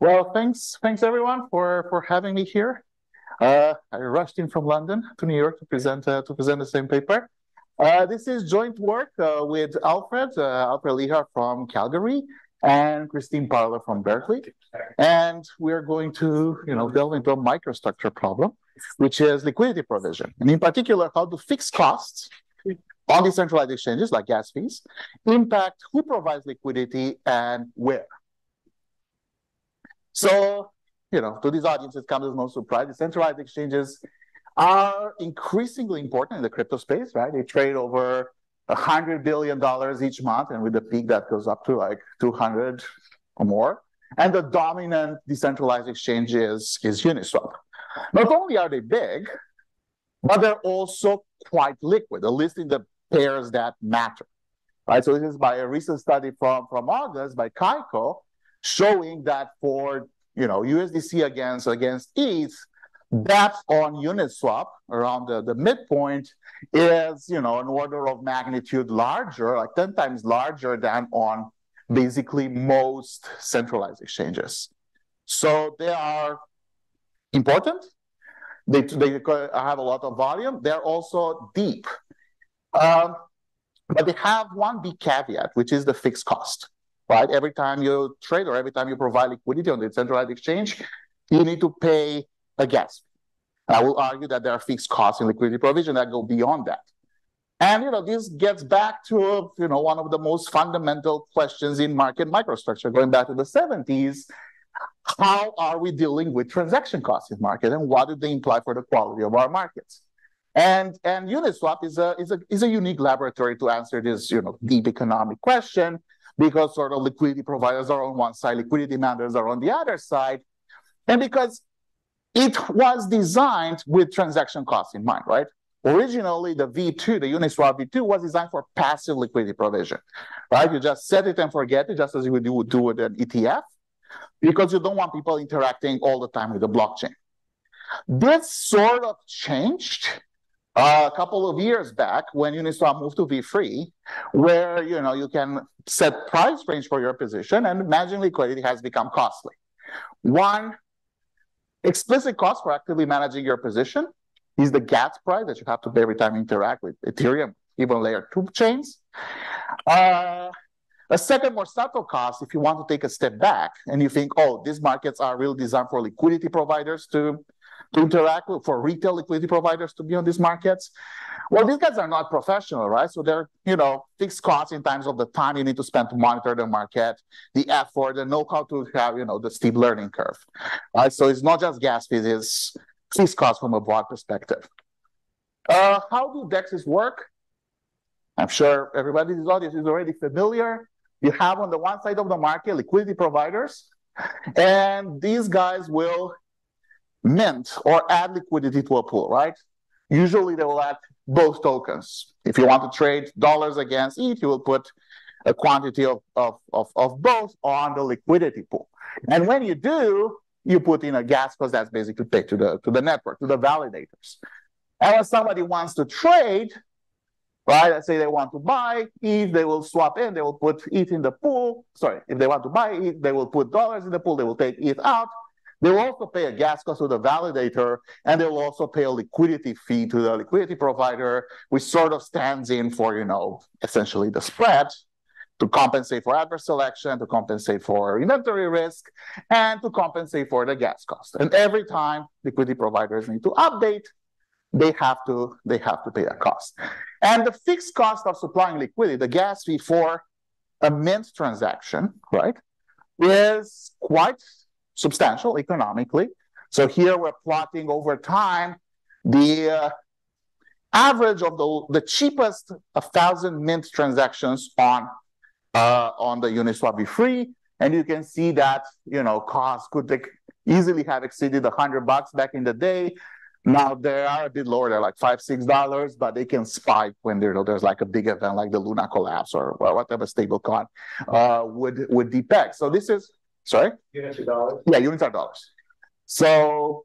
Well, thanks, thanks everyone for for having me here. Uh, I rushed in from London to New York to present uh, to present the same paper. Uh, this is joint work uh, with Alfred uh, Alfred Lehar from Calgary and Christine Parlour from Berkeley, and we're going to you know delve into a microstructure problem, which is liquidity provision, and in particular how do fixed costs on decentralized exchanges like gas fees impact who provides liquidity and where. So, you know, to these audiences comes as no surprise. Decentralized exchanges are increasingly important in the crypto space, right? They trade over a hundred billion dollars each month, and with the peak that goes up to like 200 or more. And the dominant decentralized exchange is, is Uniswap. Not only are they big, but they're also quite liquid, at least in the pairs that matter. Right. So this is by a recent study from, from August by Kaiko, showing that for you know USDC against against ETH, depth on Uniswap around the, the midpoint is you know an order of magnitude larger, like 10 times larger than on basically most centralized exchanges. So they are important. They, they have a lot of volume. They're also deep. Um, but they have one big caveat, which is the fixed cost right? Every time you trade or every time you provide liquidity on the centralized exchange, you need to pay a gas. I will argue that there are fixed costs in liquidity provision that go beyond that. And you know, this gets back to you know one of the most fundamental questions in market microstructure, going back to the 70s. How are we dealing with transaction costs in market, and what do they imply for the quality of our markets? And and Uniswap is a is a is a unique laboratory to answer this you know deep economic question because sort of liquidity providers are on one side, liquidity managers are on the other side, and because it was designed with transaction costs in mind, right? Originally, the V2, the Uniswap V2, was designed for passive liquidity provision, right? You just set it and forget it, just as you would do, with an ETF, because you don't want people interacting all the time with the blockchain. This sort of changed a couple of years back when Uniswap moved to V3, where you know you can set price range for your position and managing liquidity has become costly. One explicit cost for actively managing your position is the gas price that you have to pay every time you interact with Ethereum, even layer two chains. Uh, a second more subtle cost, if you want to take a step back and you think, oh, these markets are really designed for liquidity providers to to interact with for retail liquidity providers to be on these markets. Well, these guys are not professional, right? So they're, you know, fixed costs in terms of the time you need to spend to monitor the market, the effort, the know-how to have, you know, the steep learning curve, right? So it's not just gas fees, it's fixed costs from a broad perspective. Uh, how do DEXs work? I'm sure everybody in this audience is already familiar. You have on the one side of the market liquidity providers, and these guys will mint or add liquidity to a pool, right? Usually they will add both tokens. If you want to trade dollars against ETH, you will put a quantity of, of, of, of both on the liquidity pool. And when you do, you put in a gas because that's basically paid to the to the network, to the validators. And when somebody wants to trade, right? Let's say they want to buy ETH, they will swap in, they will put ETH in the pool. Sorry, if they want to buy ETH, they will put dollars in the pool, they will take ETH out, they will also pay a gas cost to the validator, and they will also pay a liquidity fee to the liquidity provider, which sort of stands in for, you know, essentially the spread to compensate for adverse selection, to compensate for inventory risk, and to compensate for the gas cost. And every time liquidity providers need to update, they have to they have to pay that cost. And the fixed cost of supplying liquidity, the gas fee for a mint transaction, right, is quite substantial economically. So here we're plotting over time the uh, average of the, the cheapest 1,000 mint transactions on, uh, on the Uniswap V3. And you can see that, you know, costs could easily have exceeded 100 bucks back in the day. Now they are a bit lower, they're like five, six dollars, but they can spike when there's like a big event like the Luna collapse or, whatever stablecoin uh, would would depict. So this is Sorry? Units are dollars? Yeah, units are dollars. So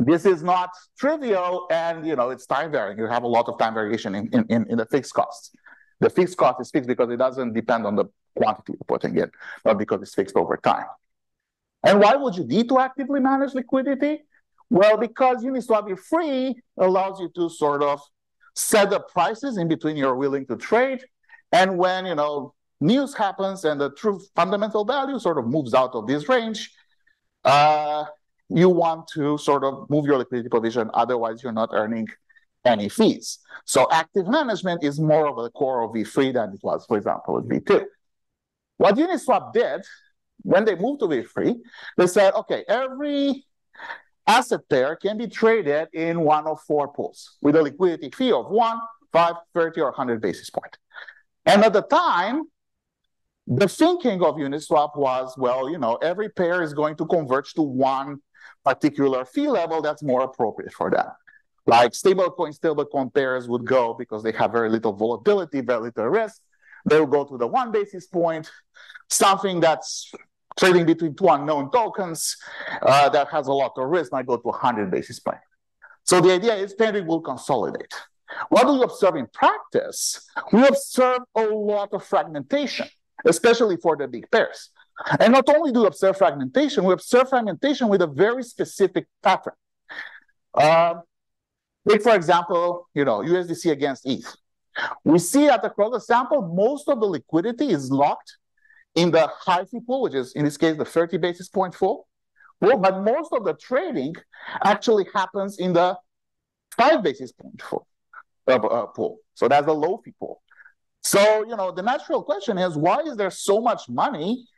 this is not trivial and you know it's time varying. You have a lot of time variation in, in, in the fixed costs. The fixed cost is fixed because it doesn't depend on the quantity you're putting in, but because it's fixed over time. And why would you need to actively manage liquidity? Well, because Uniswap free allows you to sort of set the prices in between you're willing to trade. And when, you know, news happens and the true fundamental value sort of moves out of this range, uh, you want to sort of move your liquidity provision. Otherwise, you're not earning any fees. So active management is more of a core of V3 than it was, for example, with V2. What Uniswap did when they moved to V3, they said, okay, every asset pair can be traded in one of four pools with a liquidity fee of 1, 5, 30, or 100 basis point. And at the time, the thinking of Uniswap was, well, you know, every pair is going to converge to one particular fee level that's more appropriate for that. Like stablecoin, stablecoin pairs would go because they have very little volatility, very little risk. They will go to the one basis point. Something that's trading between two unknown tokens uh, that has a lot of risk might go to 100 basis point. So the idea is Pending will consolidate. What do we observe in practice? We observe a lot of fragmentation, especially for the big pairs. And not only do we observe fragmentation, we observe fragmentation with a very specific pattern. Uh, take, for example, you know, USDC against ETH. We see that across the sample, most of the liquidity is locked in the high fee pool, which is in this case the 30 basis point pool. Well, but most of the trading actually happens in the five basis point pool. Uh, uh, pool. So that's the low fee pool. So, you know, the natural question is why is there so much money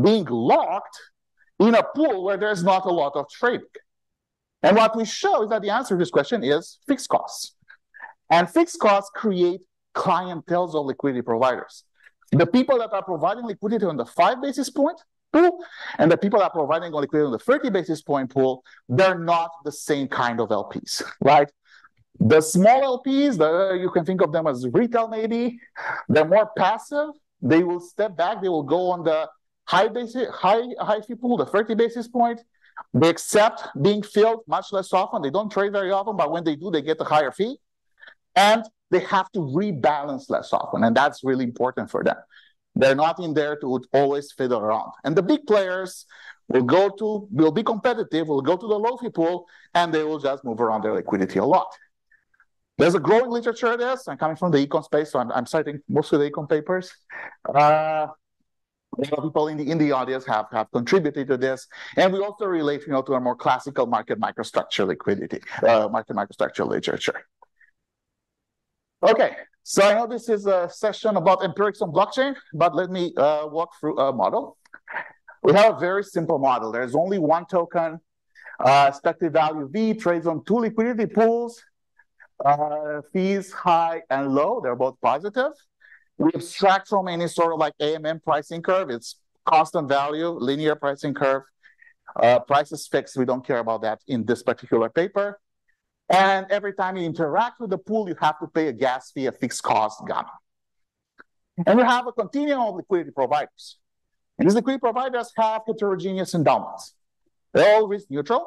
being locked in a pool where there's not a lot of trading? And what we show is that the answer to this question is fixed costs. And fixed costs create clienteles of liquidity providers. The people that are providing liquidity on the five basis point pool and the people that are providing liquidity on the 30 basis point pool, they're not the same kind of LPs, right? The small LPs, the, you can think of them as retail maybe, they're more passive. They will step back, they will go on the high basis, high, high fee pool, the 30 basis point. They accept being filled much less often. They don't trade very often, but when they do, they get a higher fee. And they have to rebalance less often, and that's really important for them. They're not in there to always fiddle around. And the big players will go to, will be competitive, will go to the low fee pool, and they will just move around their liquidity a lot. There's a growing literature on this. I'm coming from the econ space, so I'm, I'm citing mostly the econ papers. Uh, people in the in the audience have have contributed to this, and we also relate, you know, to a more classical market microstructure liquidity, uh, market microstructure literature. Okay, so I know this is a session about empirics on blockchain, but let me uh, walk through a model. We have a very simple model. There's only one token, uh, expected value V, trades on two liquidity pools, uh, fees high and low, they're both positive. We abstract from any sort of like AMM pricing curve. It's constant value, linear pricing curve. Uh, price is fixed. We don't care about that in this particular paper. And every time you interact with the pool, you have to pay a gas fee, a fixed cost gamma. And we have a continuum of liquidity providers. And these liquidity providers have heterogeneous endowments. They're all risk neutral,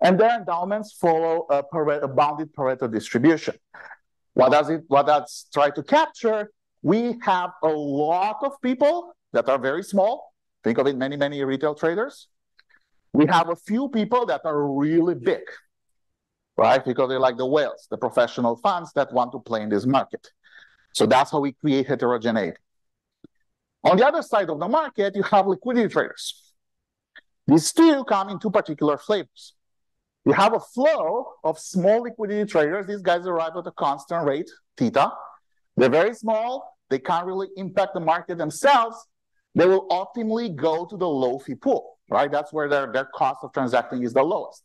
and their endowments follow a, a bounded Pareto distribution. What does it? What that's try to capture? We have a lot of people that are very small. Think of it, many many retail traders. We have a few people that are really big right? Because they're like the whales, the professional funds that want to play in this market. So that's how we create heterogeneity. On the other side of the market, you have liquidity traders. These two come in two particular flavors. You have a flow of small liquidity traders. These guys arrive at a constant rate, theta. They're very small. They can't really impact the market themselves. They will optimally go to the low fee pool, right? That's where their, their cost of transacting is the lowest.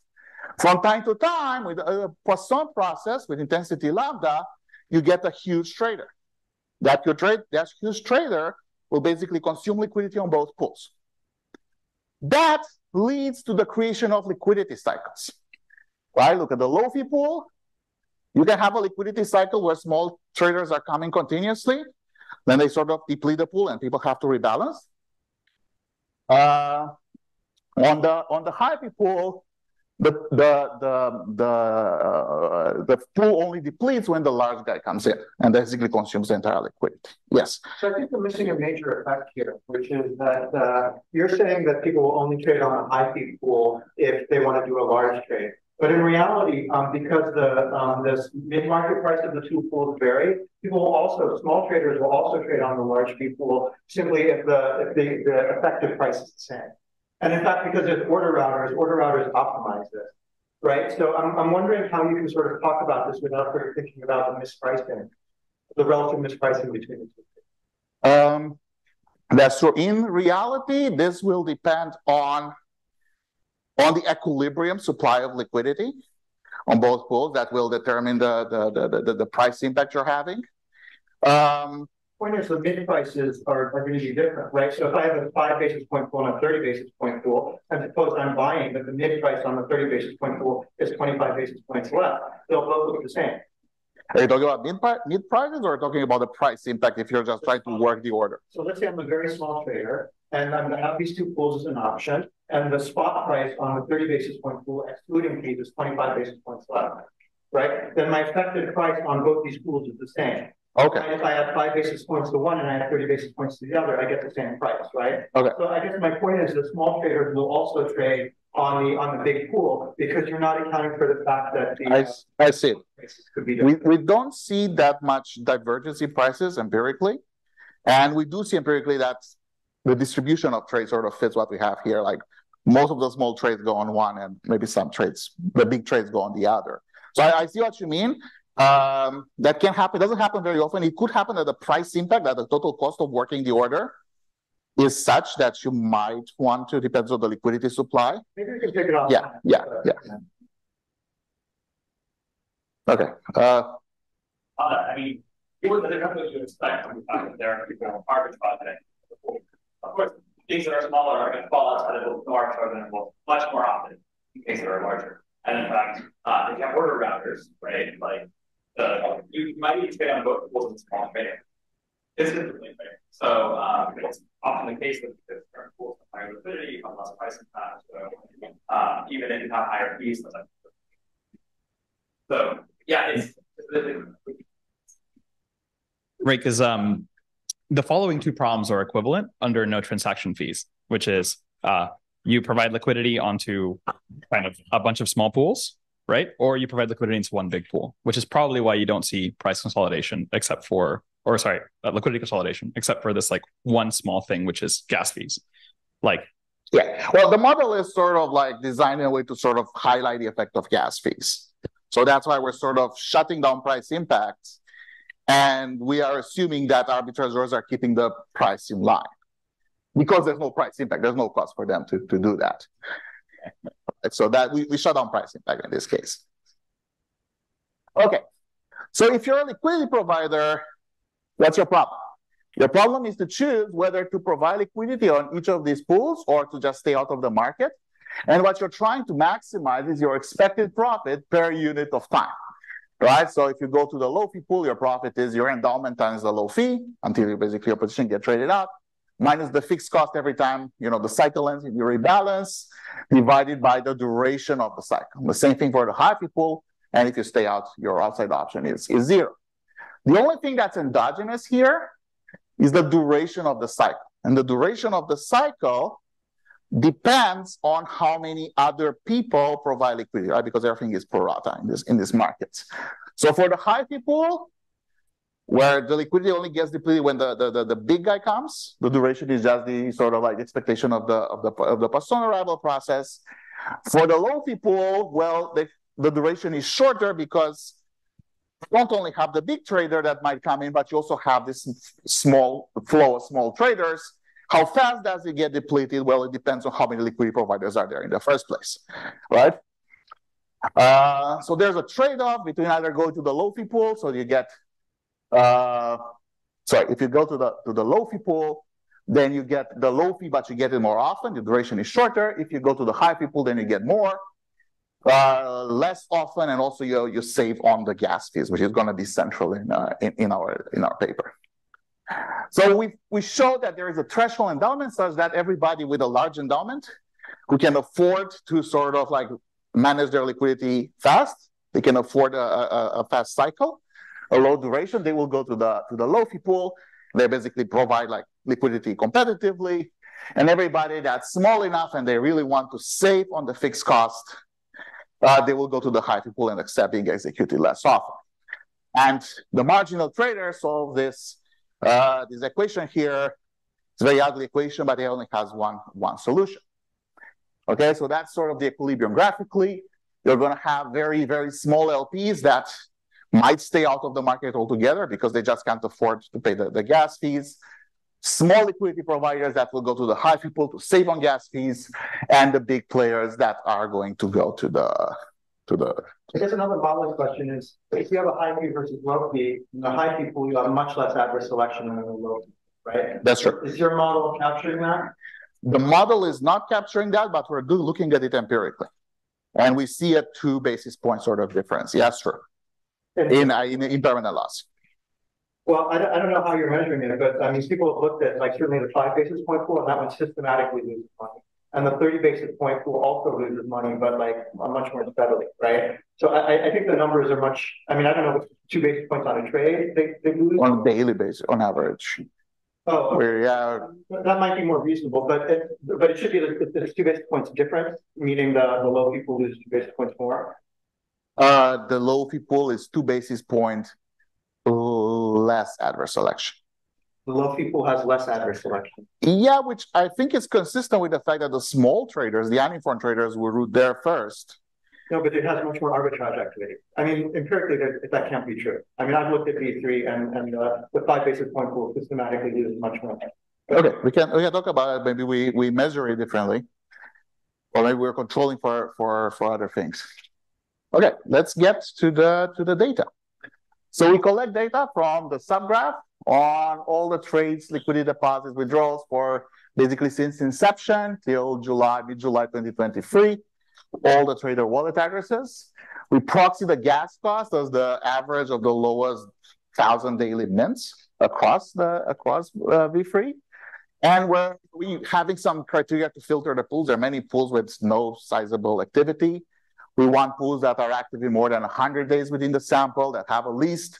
From time to time, with a Poisson process with intensity lambda, you get a huge trader. That your trade, that huge trader will basically consume liquidity on both pools. That leads to the creation of liquidity cycles. Right? Look at the low fee pool. You can have a liquidity cycle where small traders are coming continuously. Then they sort of deplete the pool and people have to rebalance. Uh, on the on the high fee pool, the the the the uh, the pool only depletes when the large guy comes in and basically consumes the entire liquidity. Yes. So I think we're missing a major effect here, which is that uh, you're saying that people will only trade on a high fee pool if they want to do a large trade. But in reality, um, because the um, this mid-market price of the two pools vary, people will also small traders will also trade on the large pool simply if the if the, the effective price is the same. And in fact, because there's order routers, order routers optimize this, right? So I'm, I'm wondering how you can sort of talk about this without thinking about the mispricing, the relative mispricing between the two. Um, that's so. In reality, this will depend on on the equilibrium supply of liquidity on both pools that will determine the the the, the, the price impact you're having. Um, point is the mid prices are, are going to be different, right? So if I have a five basis point pool and a 30 basis point pool, and suppose I'm buying that the mid price on the 30 basis point pool is 25 basis points less, they'll both look the same. Are you talking about mid, mid prices or talking about the price impact if you're just trying to work the order? So let's say I'm a very small trader and I'm going to have these two pools as an option, and the spot price on the 30 basis point pool, excluding fees, is 25 basis points less, right? Then my effective price on both these pools is the same. Okay. And if I add five basis points to one and I add 30 basis points to the other, I get the same price, right? Okay. So I guess my point is that small traders will also trade on the on the big pool because you're not accounting for the fact that the I, I see. Could be we, we don't see that much divergence in prices empirically. And we do see empirically that the distribution of trades sort of fits what we have here. Like most of the small trades go on one and maybe some trades, the big trades go on the other. So I, I see what you mean. Um, that can happen. It doesn't happen very often. It could happen that the price impact, that the total cost of working the order is such that you might want to, depends on the liquidity supply. Maybe we can pick it off. Yeah, yeah, yeah. Okay. Uh, uh, I mean, it was the company you expect when we talk there are people arbitrage Of course, things that are smaller are going to fall outside of the arbitrage interval much more often in cases that are larger. And in fact, uh, they have order routers, right? Like the you might need to get on both pools in small trading. This is really fair. So um, it's often the case that because current pools have higher liquidity, you have less pricing power. So uh, even if you have higher fees, so yeah, it's, right because um, the following two problems are equivalent under no transaction fees, which is uh, you provide liquidity onto kind of a bunch of small pools right? Or you provide liquidity into one big pool, which is probably why you don't see price consolidation except for, or sorry, uh, liquidity consolidation, except for this like one small thing, which is gas fees. Like, yeah, well, the model is sort of like designed in a way to sort of highlight the effect of gas fees. So that's why we're sort of shutting down price impacts. And we are assuming that arbitrageurs are keeping the price in line because there's no price impact. There's no cost for them to, to do that. So that we, we shut down price impact in this case. Okay, so if you're a liquidity provider, what's your problem? Your problem is to choose whether to provide liquidity on each of these pools or to just stay out of the market. And what you're trying to maximize is your expected profit per unit of time, right? So if you go to the low fee pool, your profit is your endowment times the low fee until you basically your position get traded out minus the fixed cost every time, you know, the cycle ends and you rebalance, divided by the duration of the cycle. The same thing for the high fee pool. And if you stay out, your outside option is, is zero. The only thing that's endogenous here is the duration of the cycle. And the duration of the cycle depends on how many other people provide liquidity, right? Because everything is pro rata in this in this market. So for the high fee pool, where the liquidity only gets depleted when the, the, the, the, big guy comes. The duration is just the sort of like expectation of the of the of the Poisson arrival process. For the low pool, well, the, the duration is shorter because don't only have the big trader that might come in, but you also have this small flow of small traders. How fast does it get depleted? Well, it depends on how many liquidity providers are there in the first place, right? Uh, so there's a trade-off between either going to the low fee pool, so you get uh, sorry, if you go to the to the low fee pool, then you get the low fee, but you get it more often. The duration is shorter. If you go to the high fee pool, then you get more, uh, less often, and also you you save on the gas fees, which is going to be central in, uh, in in our in our paper. So we we show that there is a threshold endowment such that everybody with a large endowment who can afford to sort of like manage their liquidity fast. They can afford a, a, a fast cycle, a low duration. They will go to the to the low fee pool. They basically provide like liquidity competitively. And everybody that's small enough and they really want to save on the fixed cost, uh, they will go to the high pool and accept being executed less often. And the marginal trader solves this uh, this equation here. It's a very ugly equation, but it only has one one solution. Okay, so that's sort of the equilibrium graphically. You're going to have very, very small LPs that might stay out of the market altogether because they just can't afford to pay the, the gas fees. Small liquidity providers that will go to the high people to save on gas fees, and the big players that are going to go to the to the. I guess another modeling question is if you have a high fee versus low fee, in the high fee pool you have much less adverse selection than in the low fee, right? That's true. Is your model capturing that? The model is not capturing that, but we're looking at it empirically. And we see a two basis point sort of difference. Yes, true. In, in, in permanent loss. Well, I don't, I don't know how you're measuring it, but I mean, people have looked at like certainly the five basis point pool, and that one systematically loses money. And the 30 basis point pool also loses money, but like much more steadily, right? So I, I think the numbers are much, I mean, I don't know, two basis points on a trade, they, they lose? On a daily basis, on average. Oh, Where, yeah, that might be more reasonable, but it, but it should be that there's two basis points difference, meaning the, the low people lose two basis points more. uh, the low fee pool is two basis point less adverse selection. The low pool has less adverse selection. Yeah, which I think is consistent with the fact that the small traders, the uninformed traders, will route there first. No, but it has much more arbitrage activity. I mean, empirically, that, that can't be true. I mean, I've looked at V3 and, and uh, the five basis point pool systematically uses much more. Okay, we can we can talk about it. Maybe we we measure it differently, or maybe we're controlling for for for other things. Okay, let's get to the to the data. So we collect data from the subgraph on all the trades, liquidity deposits, withdrawals for basically since inception till July, mid-July 2023, all the trader wallet addresses. We proxy the gas cost as the average of the lowest thousand daily mints across the across uh, V3. And we're we having some criteria to filter the pools. There are many pools with no sizable activity. We want pools that are active in more than 100 days within the sample, that have at least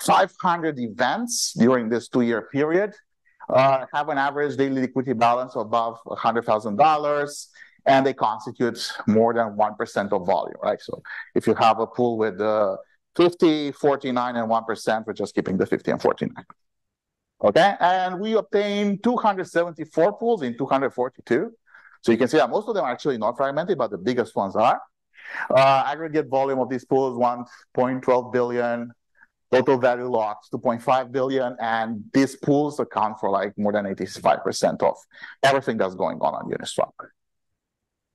500 events during this two-year period, uh, have an average daily liquidity balance of above $100,000, and they constitute more than 1% of volume, right? So if you have a pool with uh, 50, 49, and 1%, we're just keeping the 50 and 49. Okay, and we obtained 274 pools in 242. So you can see that most of them are actually not fragmented, but the biggest ones are. Uh, aggregate volume of these pools 1.12 billion, total value locked 2.5 billion, and these pools account for like more than 85% of everything that's going on on Uniswap.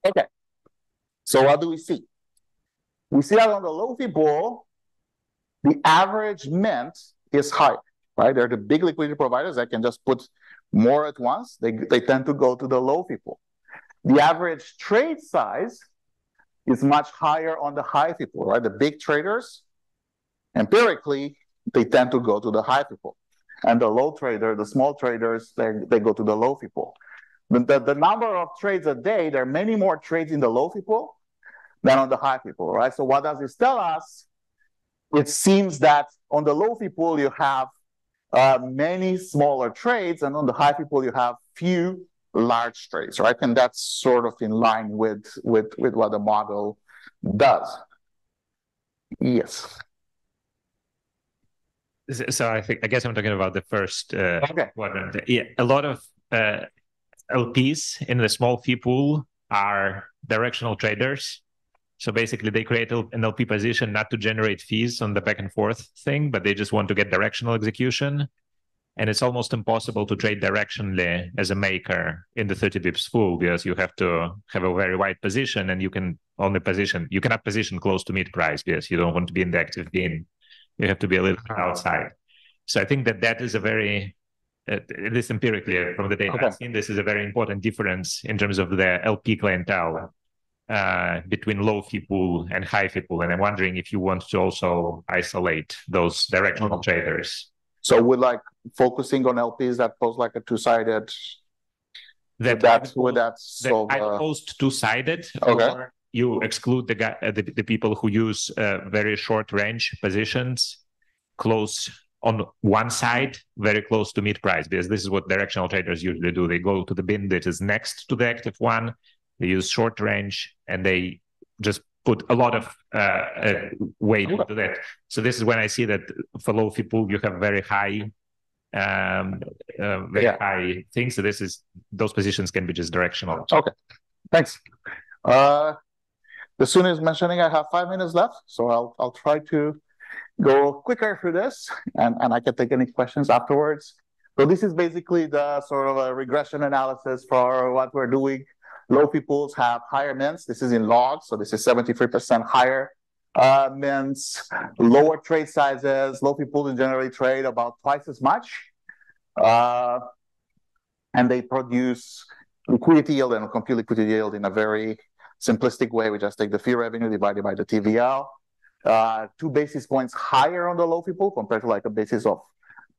Okay, so what do we see? We see that on the low fee pool, the average mint is higher, right? They're the big liquidity providers that can just put more at once. They, they tend to go to the low fee pool. The average trade size is much higher on the high people, right? The big traders, empirically, they tend to go to the high people. And the low trader, the small traders, they, they go to the low people. The, the, the number of trades a day, there are many more trades in the low people than on the high people, right? So what does this tell us? It seems that on the low people, you have uh, many smaller trades, and on the high people, you have few large trades, right? And that's sort of in line with, with, with what the model does. Yes. So I think I guess I'm talking about the first uh, Okay. one. Yeah, a lot of uh, LPs in the small fee pool are directional traders. So basically, they create an LP position not to generate fees on the back and forth thing, but they just want to get directional execution. And it's almost impossible to trade directionally as a maker in the 30 bips pool because you have to have a very wide position and you can only position, you cannot position close to mid price because you don't want to be in the active bin. You have to be a little bit outside. So I think that that is a very, uh, at least empirically from the data Okay. I've seen, this is a very important difference in terms of the LP clientele uh, between low fee pool and high fee pool. And I'm wondering if you want to also isolate those directional traders. So we're like focusing on LPs that pose like a two-sided, That would that, would that? I uh, post two sided Okay. or you exclude the, guy, the, the people who use uh, very short range positions close on one side, very close to mid price, because this is what directional traders usually do. They go to the bin that is next to the active one, they use short range, and they just put a lot of uh, uh, weight into that. So this is when I see that for low fee pool you have very high, um, uh, very yeah. high things. So this is those positions can be just directional. Okay, thanks. Uh, the soon is mentioning I have five minutes left, so I'll I'll try to go quicker through this, and, and I can take any questions afterwards. So this is basically the sort of a regression analysis for what we're doing. Low fee pools have higher mints. This is in logs, so this is 73% higher uh, mints, lower trade sizes. Low fee pools generally trade about twice as much. Uh, and they produce liquidity yield and compute liquidity yield in a very simplistic way. We just take the fee revenue divided by the TVL uh, two basis points higher on the low fee pool compared to like a basis of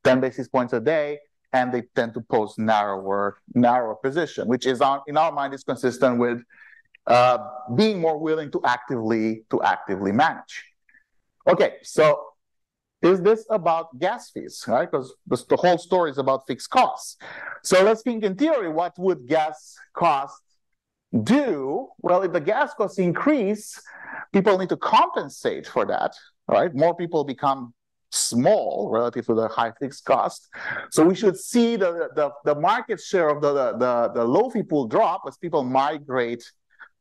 10 basis points a day, and they tend to post narrower, narrower position, which is on, in our mind is consistent with uh, being more willing to actively to actively manage. Okay, so is this about gas fees, right? Because the whole story is about fixed costs. So let's think in theory, what would gas costs do? Well, if the gas costs increase, people need to compensate for that, right? More people become small relative to the high fixed cost. So we should see the, the, the market share of the, the, the low fee pool drop as people migrate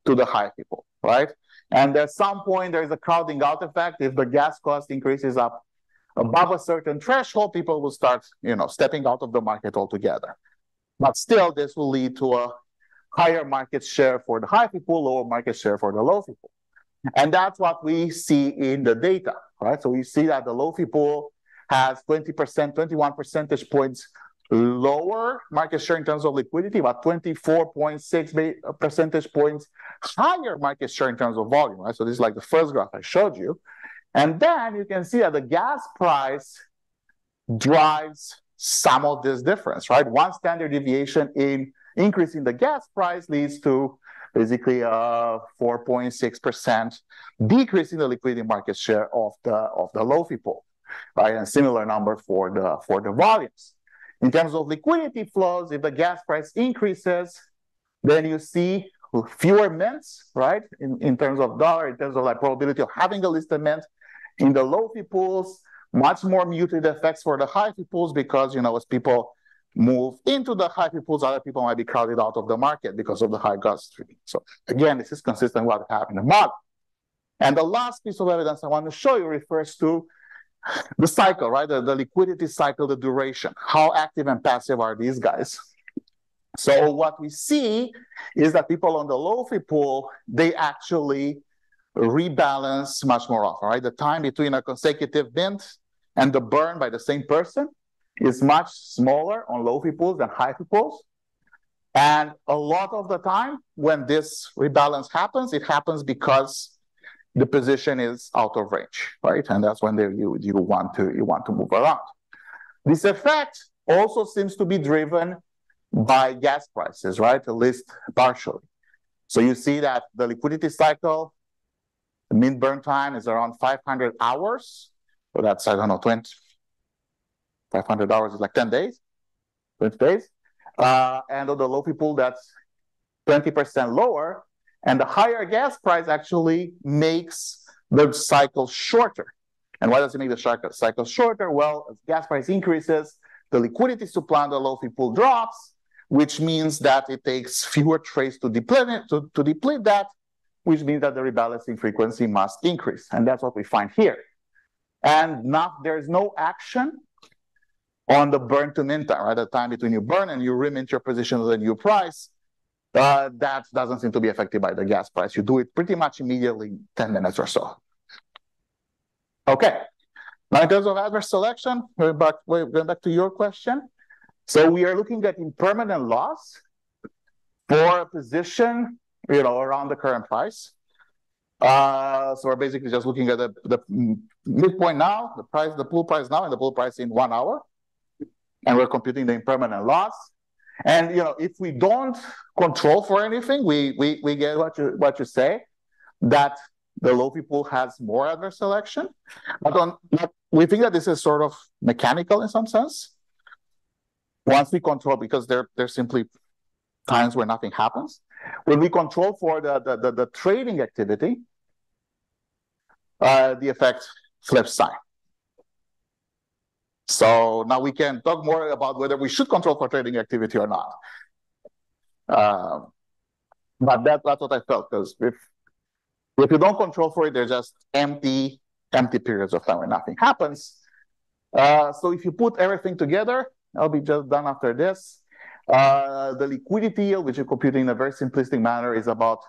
to the high fee pool, right? And at some point, there is a crowding out effect. If the gas cost increases up above a certain threshold, people will start, you know, stepping out of the market altogether. But still, this will lead to a higher market share for the high fee pool, lower market share for the low fee pool. And that's what we see in the data, right? So we see that the low fee pool has 20%, 21 percentage points lower market share in terms of liquidity, about 24.6 uh, percentage points higher market share in terms of volume, right? So this is like the first graph I showed you. And then you can see that the gas price drives some of this difference, right? One standard deviation in increasing the gas price leads to basically a 4.6% decrease in the liquidity market share of the of the low fee pool, right? And similar number for the for the volumes. In terms of liquidity flows, if the gas price increases, then you see fewer mints, right? In, in terms of dollar, in terms of like probability of having a listed mint. In the low fee pools, much more muted effects for the high fee pools because you know as people move into the high fee pools, other people might be crowded out of the market because of the high gas fee. So again, this is consistent with what happened in the model. And the last piece of evidence I want to show you refers to the cycle, right? The, the liquidity cycle, the duration. How active and passive are these guys? So what we see is that people on the low fee pool, they actually rebalance much more often, right? The time between a consecutive mint and the burn by the same person is much smaller on low fee pools than high fee pools. And a lot of the time, when this rebalance happens, it happens because the position is out of range, right? And that's when you, you want to you want to move around. This effect also seems to be driven by gas prices, right? At least partially. So you see that the liquidity cycle, the mean burn time is around 500 hours. So that's, I don't know, 20, $500 is like 10 days, 20 days. Uh, and on the low fee pool, that's 20% lower. And the higher gas price actually makes the cycle shorter. And why does it make the cycle shorter? Well, as gas price increases, the liquidity supply on the low fee pool drops, which means that it takes fewer trades to deplete to, to deplete that, which means that the rebalancing frequency must increase. And that's what we find here. And now there is no action on the burn to mint time, right? The time between you burn and you remint your position at a new price. Uh, that doesn't seem to be affected by the gas price. You do it pretty much immediately, 10 minutes or so. Okay. Now, in terms of adverse selection, going back, going back to your question. So we are looking at impermanent loss for a position, you know, around the current price. Uh, so we're basically just looking at the, the midpoint now, the price, the pool price now, and the pool price in one hour and we're computing the impermanent loss. And you know, if we don't control for anything, we we we get what you what you say. that the low pool has more adverse selection. But on but we think that this is sort of mechanical in some sense. Once we control, because there there's simply times where nothing happens. When we control for the the, the, the trading activity, uh, the effect flips sign. So now we can talk more about whether we should control for trading activity or not. Uh, but that, that's what I felt because if if you don't control for it, they're just empty, empty periods of time where nothing happens. Uh, so if you put everything together, I'll be just done after this. Uh, the liquidity yield, which you compute in a very simplistic manner, is about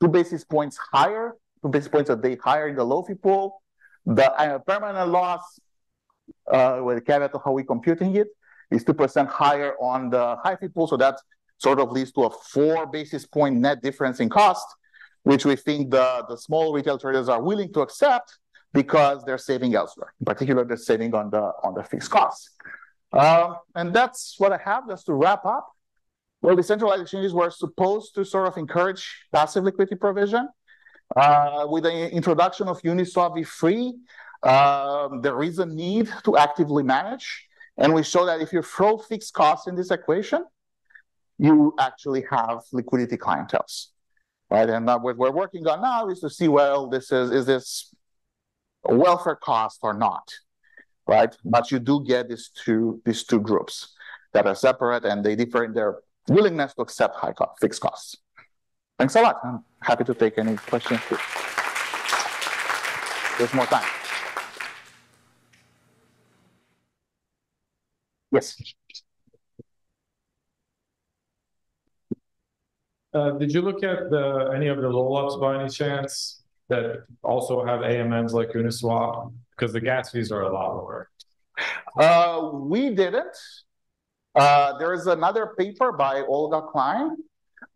two basis points higher, two basis points a day higher in the low fee pool. The uh, permanent loss, uh, with the caveat of how we're computing it, is 2% higher on the high fee pool. So that sort of leads to a four basis point net difference in cost which we think the, the small retail traders are willing to accept because they're saving elsewhere. In particular, they're saving on the on the fixed costs. Uh, and that's what I have just to wrap up. Well, decentralized exchanges were supposed to sort of encourage passive liquidity provision. Uh, with the introduction of Uniswap v3, um, there is a need to actively manage. And we show that if you throw fixed costs in this equation, you actually have liquidity clienteles right? And what we're working on now is to see, well, this is is this a welfare cost or not, right? But you do get these two these two groups that are separate and they differ in their willingness to accept high fixed costs. Thanks a lot. I'm happy to take any questions. There's more time. Yes. Uh, did you look at the, any of the roll-ups by any chance that also have AMMs like Uniswap? Because the gas fees are a lot lower. Uh, we didn't. Uh, there is another paper by Olga Klein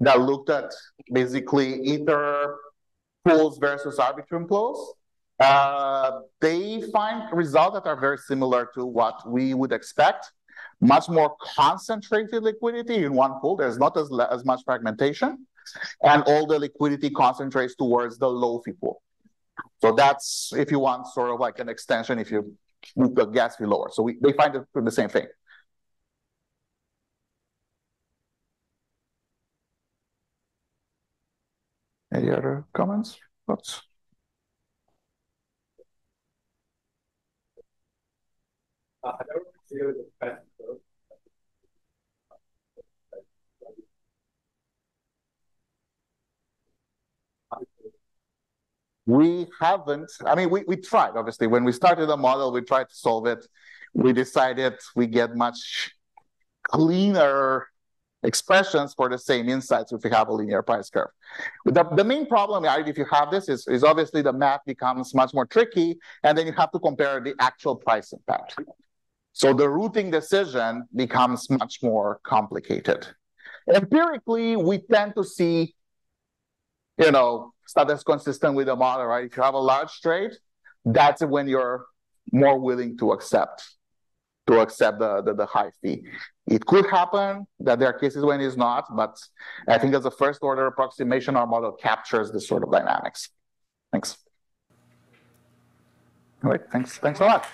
that looked at basically Ether pools versus Arbitrum pools. Uh, they find results that are very similar to what we would expect much more concentrated liquidity in one pool. There's not as, as much fragmentation, and all the liquidity concentrates towards the low fee pool. So that's if you want sort of like an extension if you move the gas fee lower. So we, they find it the same thing. Any other comments? Thoughts? Uh, I don't We haven't, I mean, we, we tried, obviously. When we started the model, we tried to solve it. We decided we get much cleaner expressions for the same insights if we have a linear price curve. The, the main problem, if you have this, is, is obviously the math becomes much more tricky, and then you have to compare the actual price impact. So the routing decision becomes much more complicated. Empirically, we tend to see, you know, stuff that's consistent with the model, right? If you have a large trade, that's when you're more willing to accept to accept the, the, the high fee. It could happen that there are cases when it's not, but I think as a first order approximation, our model captures this sort of dynamics. Thanks. All right, thanks, thanks a lot.